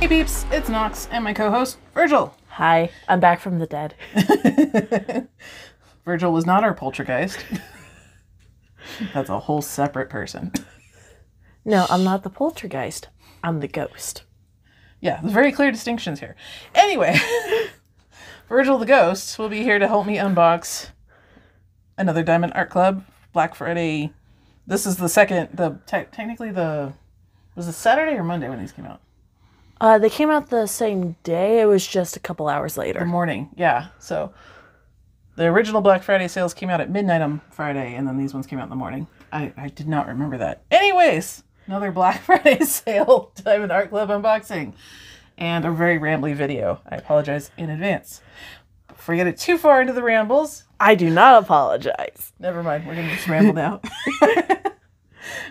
Hey peeps, it's Knox and my co-host Virgil. Hi, I'm back from the dead. Virgil was not our poltergeist. That's a whole separate person. No, I'm not the poltergeist. I'm the ghost. Yeah, there's very clear distinctions here. Anyway, Virgil the ghost will be here to help me unbox another Diamond Art Club Black Friday. This is the second, the te- technically the was it Saturday or Monday when these came out? Uh, they came out the same day. It was just a couple hours later. The morning, yeah. So the original Black Friday sales came out at midnight on Friday, and then these ones came out in the morning. I, I did not remember that. Anyways, another Black Friday sale Diamond Art Club unboxing, and a very rambly video. I apologize in advance. Before we get it too far into the rambles, I do not apologize. never mind. We're gonna just ramble now.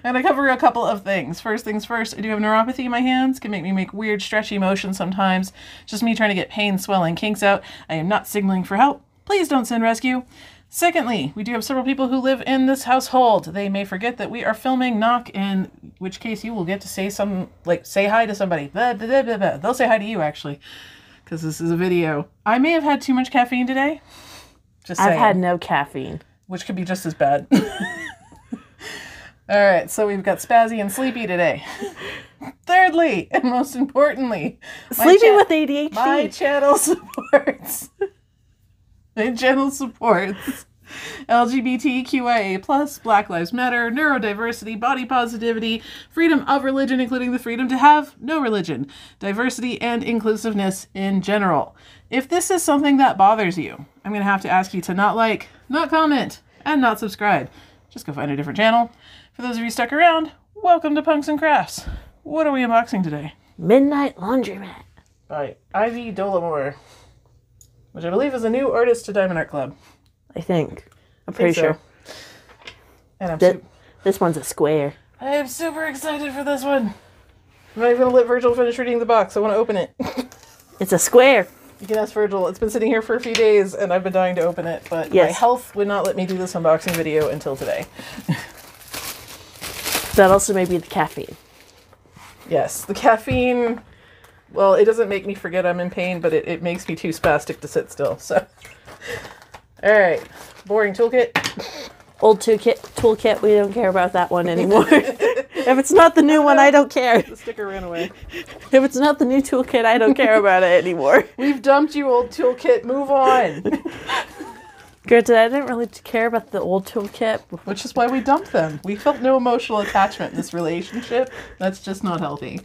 I'm gonna cover a couple of things. First things first, I do have neuropathy in my hands. Can make me make weird, stretchy motions sometimes. Just me trying to get pain, swelling, kinks out. I am not signaling for help. Please don't send rescue. Secondly, we do have several people who live in this household. They may forget that we are filming knock, in which case you will get to say some like say hi to somebody. Blah, blah, blah, blah, blah. They'll say hi to you actually, because this is a video. I may have had too much caffeine today. Just I've saying had no caffeine. which could be just as bad. All right, so we've got spazzy and sleepy today. Thirdly, and most importantly, my Sleeping cha- with ADHD. my channel supports. my channel supports LGBTQIA plus, Black Lives Matter, neurodiversity, body positivity, freedom of religion, including the freedom to have no religion, diversity and inclusiveness in general. If this is something that bothers you, I'm gonna have to ask you to not like, not comment, and not subscribe. Just go find a different channel. For those of you stuck around, welcome to Punks and Crafts. What are we unboxing today? Midnight Laundromat. by Ivy Dolamore, which I believe is a new artist to Diamond Art Club. I think. I'm pretty so. sure. And I'm, Th- su- this one's a square. I am super excited for this one. I'm not even gonna let Virgil finish reading the box. I want to open it. It's a square. you can ask Virgil. It's been sitting here for a few days, and I've been dying to open it, but my health would not let me do this unboxing video until today. That also may be the caffeine. Yes, the caffeine. Well, it doesn't make me forget I'm in pain, but it, it makes me too spastic to sit still. So, all right, boring toolkit. Old toolkit, toolkit. We don't care about that one anymore. if it's not the new one, I don't care. The sticker ran away. If it's not the new toolkit, I don't care about it anymore. We've dumped you, old toolkit. Move on. Granted, I didn't really care about the old toolkit. Which is why we dumped them. We felt no emotional attachment in this relationship. That's just not healthy.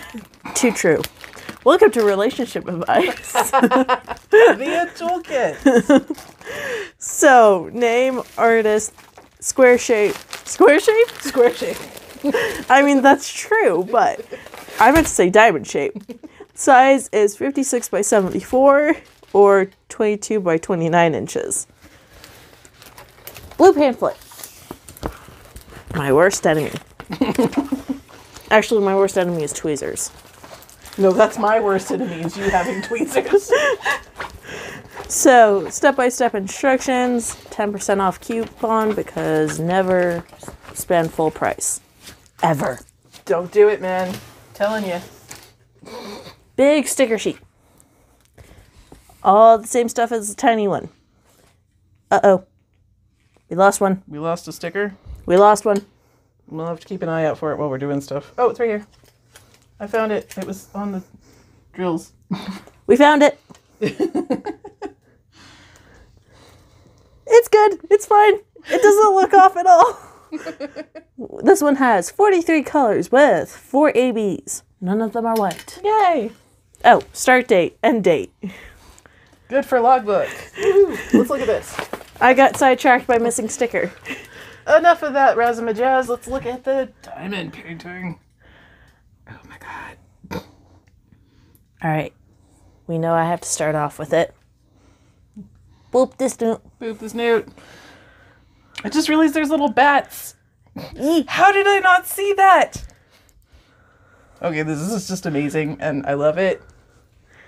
Too true. Welcome to relationship advice. Via toolkit. so, name, artist, square shape. Square shape? Square shape. I mean, that's true, but I meant to say diamond shape. Size is 56 by 74 or 22 by 29 inches. Blue pamphlet. My worst enemy. Actually, my worst enemy is tweezers. No, that's my worst enemy is you having tweezers. So, step by step instructions, 10% off coupon because never spend full price. Ever. Don't do it, man. telling you. Big sticker sheet. All the same stuff as the tiny one. Uh oh. We lost one. We lost a sticker. We lost one. We'll have to keep an eye out for it while we're doing stuff. Oh, it's right here. I found it. It was on the drills. We found it. it's good. It's fine. It doesn't look off at all. this one has 43 colors with 4 ABs. None of them are white. Yay! Oh, start date, end date. Good for logbook. Let's look at this. I got sidetracked by missing sticker. Enough of that razzmatazz. Let's look at the diamond painting. Oh my god. All right. We know I have to start off with it. Boop this dude. Boop this newt. I just realized there's little bats. How did I not see that? Okay, this is just amazing and I love it.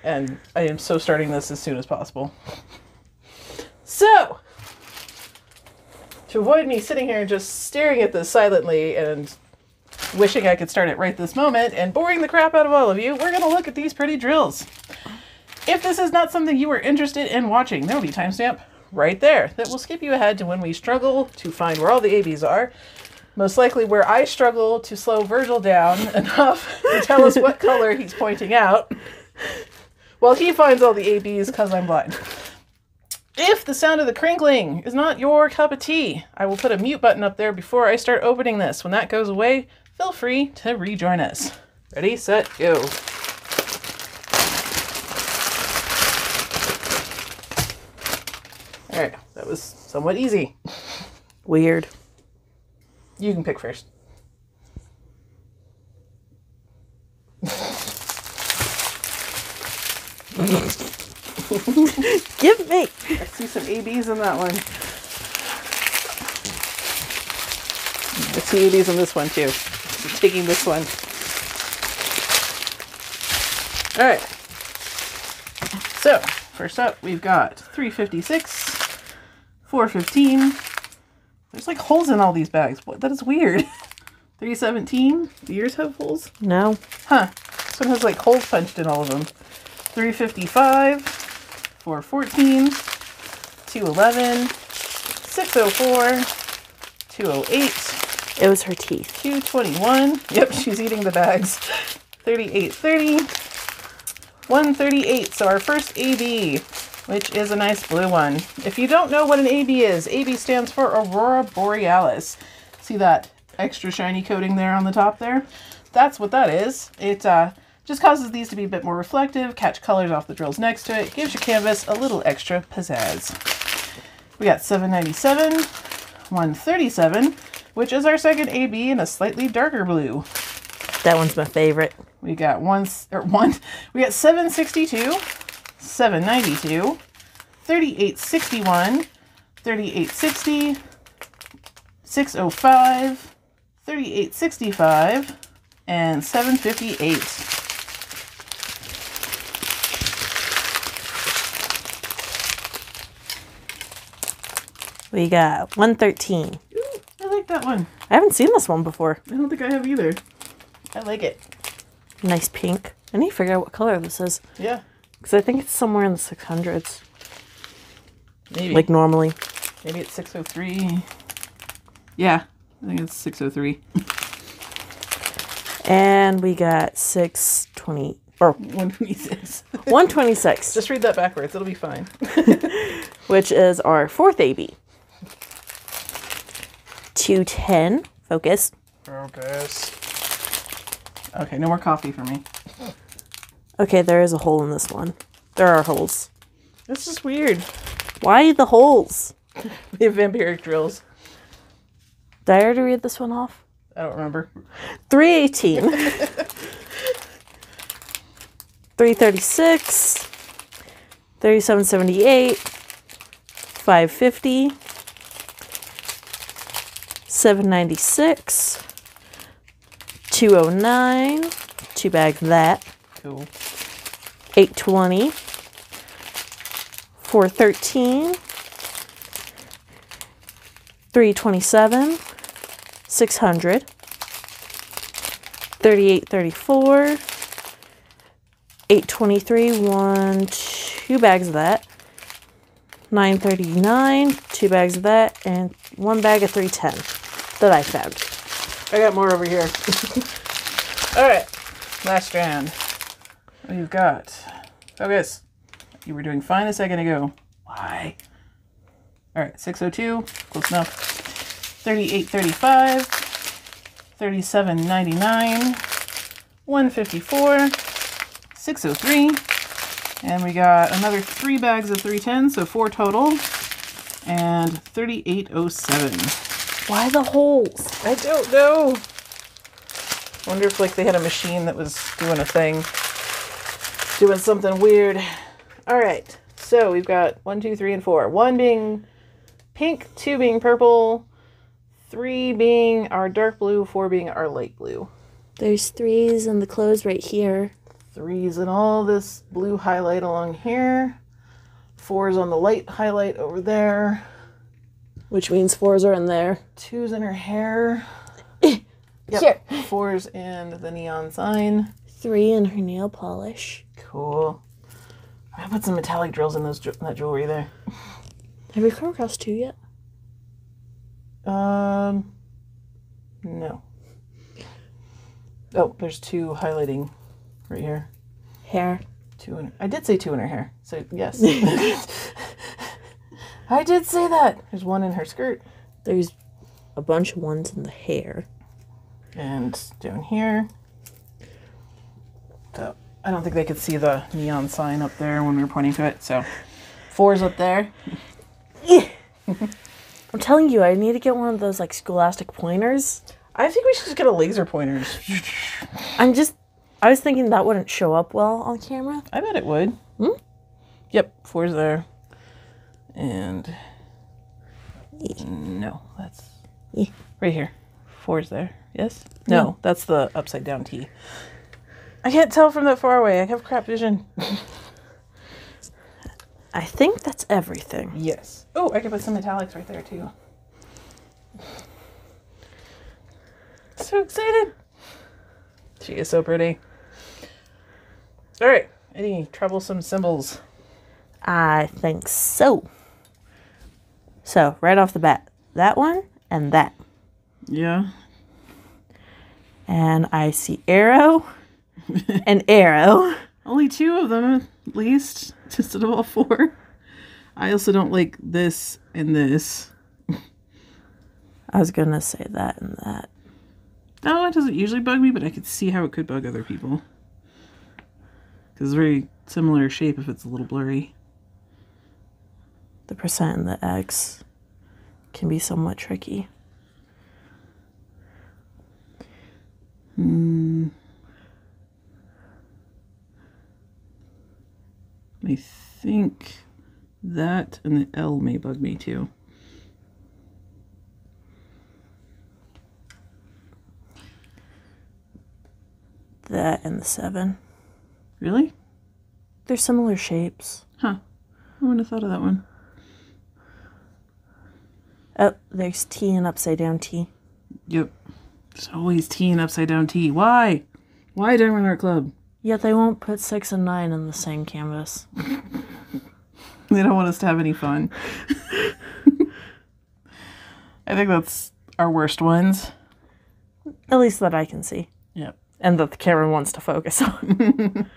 And I am so starting this as soon as possible. So, to avoid me sitting here and just staring at this silently and wishing I could start it right this moment and boring the crap out of all of you, we're going to look at these pretty drills. If this is not something you are interested in watching, there will be timestamp right there that will skip you ahead to when we struggle to find where all the ABs are. Most likely where I struggle to slow Virgil down enough to tell us what color he's pointing out. While he finds all the ABs because I'm blind. If the sound of the crinkling is not your cup of tea, I will put a mute button up there before I start opening this. When that goes away, feel free to rejoin us. Ready, set, go. All right, that was somewhat easy. Weird. You can pick first. Give me. I see some ABs in that one. I see ABs in this one too. I'm taking this one. All right. So, first up, we've got 356, 415. There's like holes in all these bags. What? That is weird. 317. Do yours have holes? No. Huh. This one has like holes punched in all of them. 355, 414, 211, 604, 208, It was her teeth. 221. Yep, she's eating the bags. 3830, 138. So our first AB, which is a nice blue one. If you don't know what an AB is, AB stands for Aurora Borealis. See that extra shiny coating there on the top there? That's what that is. It uh, just causes these to be a bit more reflective, catch colors off the drills next to it, gives your canvas a little extra pizzazz. We got 797, 137, which is our second AB in a slightly darker blue. That one's my favorite. We got one or er, one. We got 762, 792, 3861, 3860, 605, 3865, and 758. We got 113. I like that one. I haven't seen this one before. I don't think I have either. I like it. Nice pink. I need to figure out what color this is. Yeah, Because I think it's somewhere in the 600s. maybe. Like normally. maybe it's 603. Yeah, I think it's 603. And we got 620 or 126. 126, Just read that backwards. It'll be fine. which is our fourth AB. 210, focus. Focus. Okay, no more coffee for me. Okay, there is a hole in this one. There are holes. This is weird. Why the holes? They have vampiric drills. Did I already read this one off? I don't remember. 318. 336. 3778. 550. 796. 209. Two oh bags of that. Cool. 820. 413. 327. 600. 3834. 823. One, two bags of that. 939. Two bags of that. And one bag of 310 that I found. I got more over here. All right, last strand. We've got focus. You were doing fine a second ago. Why? All right, 602, close enough. 3835, 3799, 154, 603, and we got another three bags of 310, so four total, and 3807. Why the holes? I don't know. Wonder if like they had a machine that was doing a thing, doing something weird. All right, so we've got one, two, three, and four. One being pink, two being purple, three being our dark blue, four being our light blue. There's threes in the clothes right here. Threes in all this blue highlight along here. Fours on the light highlight over there. Which means fours are in there. Twos in her hair. Here. Fours and the neon sign. Three in her nail polish. Cool. I'm gonna put some metallic drills in those ju- that jewelry there. Have you come across two yet? Um, no. Oh, there's two highlighting right here. Hair. Two in. I did say two in her hair. So yes. I did say that. There's one in her skirt, There's a bunch of ones in the hair. and down here. So I don't think they could see the neon sign up there when we were pointing to it. So Four's up there. I'm telling you, I need to get one of those like scholastic pointers. I think we should just get a laser pointer. I'm just. I was thinking that wouldn't show up well on camera. I bet it would. Hmm? Yep, four's there. And no, that's Yeah. right here. Four's there. Yes? No, that's the upside down T. I can't tell from that far away. I have crap vision. I think that's everything. Yes. Oh, I could put some italics right there too. So excited. She is so pretty. All right. Any troublesome symbols? I think so. So, right off the bat, that one and that. Yeah. And I see arrow and arrow. Only two of them, at least, instead of all four. I also don't like this and this. I was gonna say that and that. No, it doesn't usually bug me, but I could see how it could bug other people. Because it's very similar shape if it's a little blurry. The percent and the X can be somewhat tricky. Hmm. I think that and the L may bug me too. That and the seven. Really? They're similar shapes. Huh. I wouldn't have thought of that one. Oh, there's T and upside down T. Yep. There's always T and upside down T. Why? Why Diamond Art Club? Yet they won't put six and nine in the same canvas. They don't want us to have any fun. I think that's our worst ones. At least that I can see. Yep. And that the camera wants to focus on.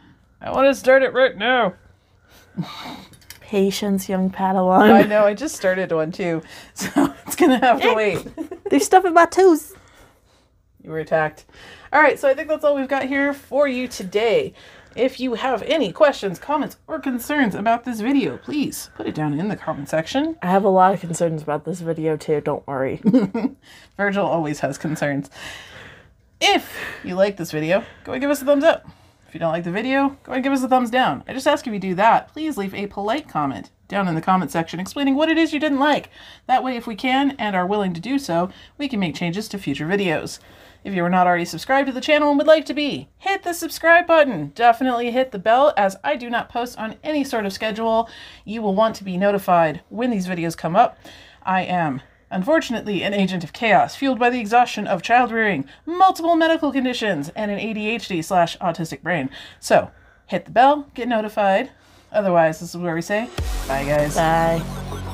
I want to start it right now. Patience, young Padawan. I know, I just started one too, so it's gonna have to wait. There's stuff in my toes. You were attacked. All right, so I think that's all we've got here for you today. If you have any questions, comments, or concerns about this video, please put it down in the comment section. I have a lot of concerns about this video too, don't worry. Virgil always has concerns. If you like this video, go and give us a thumbs up. If you don't like the video, go ahead and give us a thumbs down. I just ask if you do that, please leave a polite comment down in the comment section explaining what it is you didn't like. That way, if we can and are willing to do so, we can make changes to future videos. If you are not already subscribed to the channel and would like to be, hit the subscribe button. Definitely hit the bell as I do not post on any sort of schedule. You will want to be notified when these videos come up. I am Unfortunately, an agent of chaos fueled by the exhaustion of child rearing, multiple medical conditions, and an ADHD slash autistic brain. So, hit the bell, get notified. Otherwise, this is where we say bye, guys. Bye.